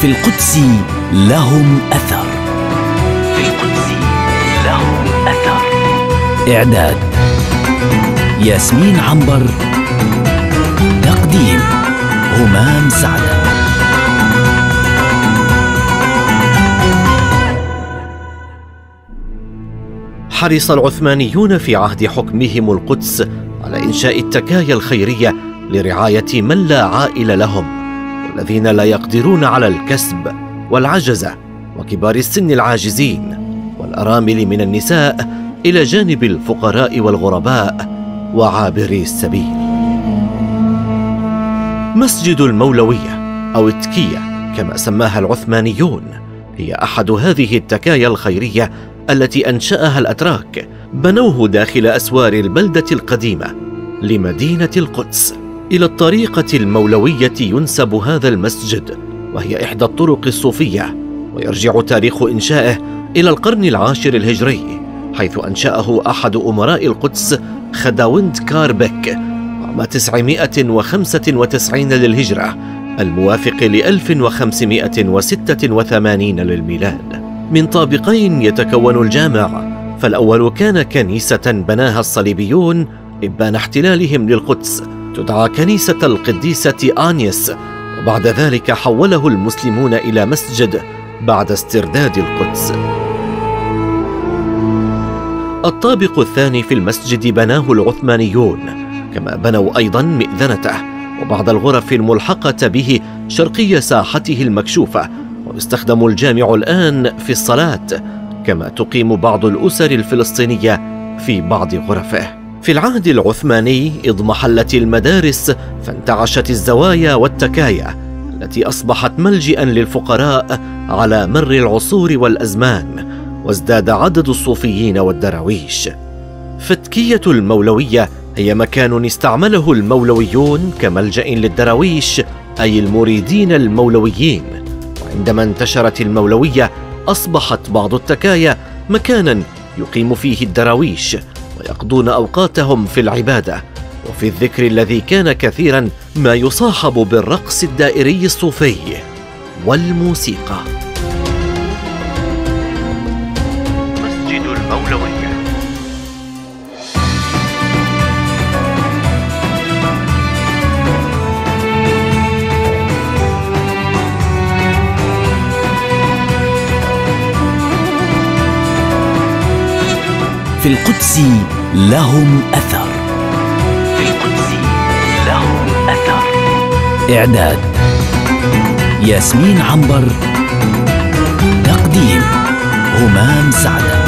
في القدس لهم أثر. في القدس لهم أثر. إعداد ياسمين عنبر. تقديم همام سعده حرص العثمانيون في عهد حكمهم القدس على إنشاء التكايا الخيرية لرعاية من لا عائل لهم. والذين لا يقدرون على الكسب والعجزه وكبار السن العاجزين والأرامل من النساء إلى جانب الفقراء والغرباء وعابري السبيل. مسجد المولوية أو التكية كما سماها العثمانيون هي أحد هذه التكايا الخيرية التي أنشأها الأتراك بنوه داخل أسوار البلدة القديمة لمدينة القدس. إلى الطريقة المولوية ينسب هذا المسجد وهي إحدى الطرق الصوفية ويرجع تاريخ إنشائه إلى القرن العاشر الهجري حيث أنشأه أحد أمراء القدس خداوند كاربك عام 995 للهجرة الموافق ل 1586 للميلاد. من طابقين يتكون الجامع فالأول كان كنيسة بناها الصليبيون إبان احتلالهم للقدس تدعى كنيسة القديسة آنيس وبعد ذلك حوله المسلمون إلى مسجد بعد استرداد القدس. الطابق الثاني في المسجد بناه العثمانيون كما بنوا أيضا مئذنته وبعض الغرف الملحقة به شرقي ساحته المكشوفة ويستخدم الجامع الآن في الصلاة كما تقيم بعض الأسر الفلسطينية في بعض غرفه. في العهد العثماني اضمحلت المدارس فانتعشت الزوايا والتكايا التي أصبحت ملجئا للفقراء على مر العصور والأزمان وازداد عدد الصوفيين والدراويش. فتكية المولوية هي مكان استعمله المولويون كملجأ للدراويش أي المريدين المولويين. وعندما انتشرت المولوية أصبحت بعض التكايا مكانا يقيم فيه الدراويش ويقضون أوقاتهم في العبادة وفي الذكر الذي كان كثيرا ما يصاحب بالرقص الدائري الصوفي والموسيقى. مسجد المولوية في القدس لهم أثر. في القدس لهم أثر. إعداد ياسمين عنبر. تقديم همام سعده